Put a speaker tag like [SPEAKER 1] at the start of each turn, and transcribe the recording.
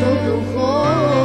[SPEAKER 1] todo horror.